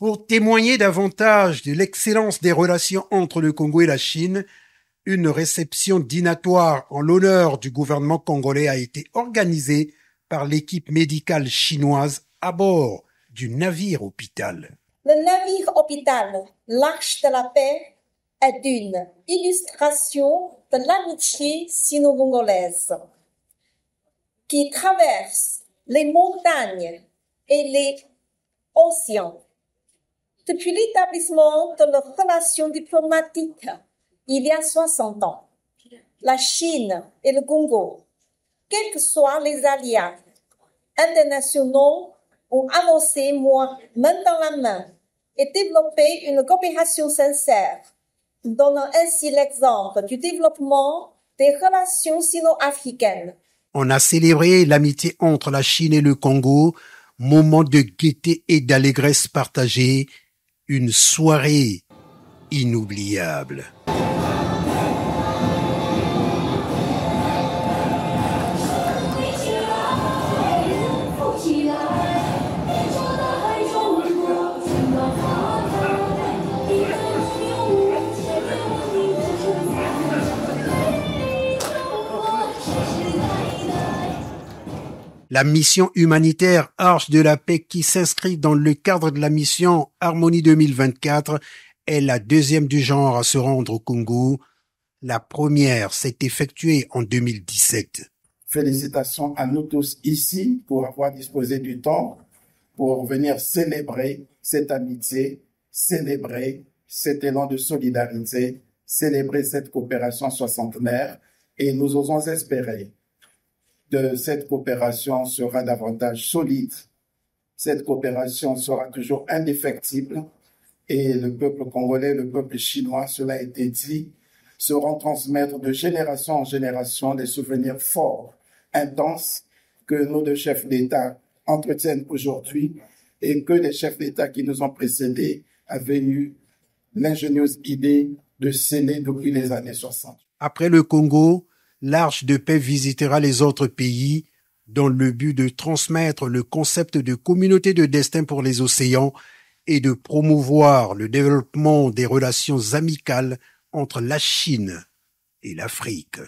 Pour témoigner davantage de l'excellence des relations entre le Congo et la Chine, une réception dînatoire en l'honneur du gouvernement congolais a été organisée par l'équipe médicale chinoise à bord du navire hôpital. Le navire hôpital, l'Arche de la Paix, est une illustration de l'amitié sino-congolaise qui traverse les montagnes et les océans. Depuis l'établissement de leurs relations diplomatiques il y a 60 ans, la Chine et le Congo, quels que soient les alliés internationaux, ont avancé main dans la main et développé une coopération sincère, donnant ainsi l'exemple du développement des relations sino-africaines. On a célébré l'amitié entre la Chine et le Congo, moment de gaieté et d'allégresse partagée, une soirée inoubliable. La mission humanitaire Arche de la Paix qui s'inscrit dans le cadre de la mission Harmonie 2024 est la deuxième du genre à se rendre au Congo. La première s'est effectuée en 2017. Félicitations à nous tous ici pour avoir disposé du temps pour venir célébrer cette amitié, célébrer cet élan de solidarité, célébrer cette coopération soixantenaire et nous osons espérer de cette coopération sera davantage solide. Cette coopération sera toujours indéfectible et le peuple congolais, le peuple chinois, cela a été dit, seront transmettre de génération en génération des souvenirs forts, intenses que nos deux chefs d'État entretiennent aujourd'hui et que les chefs d'État qui nous ont précédés avaient eu l'ingénieuse idée de sceller depuis les années 60. Après le Congo, l'Arche de paix visitera les autres pays dans le but de transmettre le concept de communauté de destin pour les océans et de promouvoir le développement des relations amicales entre la Chine et l'Afrique.